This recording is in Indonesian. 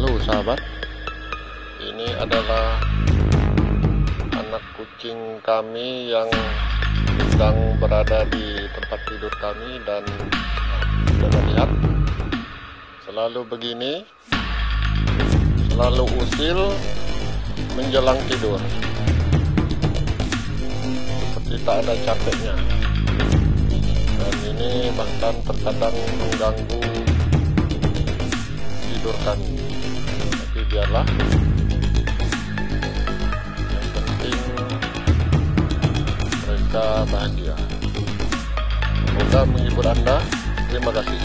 Halo sahabat. Ini adalah Anak kucing kami yang Sedang berada di tempat tidur kami Dan Sudah lihat Selalu begini Selalu usil Menjelang tidur. Seperti tak ada capeknya. Dan ini bahkan terkadang mengganggu tidur kami biarlah. Yang penting mereka bahagia. Semoga menghibur anda. Terima kasih